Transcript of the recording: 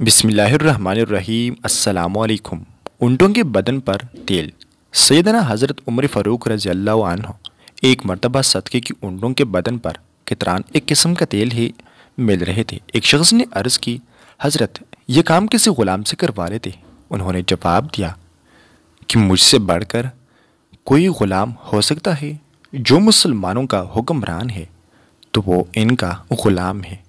बिसमीम असलकुम ऊँटों के बदन पर तेल। सैदना हज़रत उमर फ़ारूक रज़ी अल्लाह एक मरतबा सदक़े की ऊँटों के बदन पर कितरान एक किस्म का तेल ही मिल रहे थे। एक शख्स ने अर्ज़ की, हज़रत यह काम किसी ग़ुलाम से करवा रहे थे उन्होंने जवाब दिया, कि मुझसे बढ़कर कोई ग़ुलाम हो सकता है जो मुसलमानों का हुक्मरान है तो वो इनका ग़ुलाम है।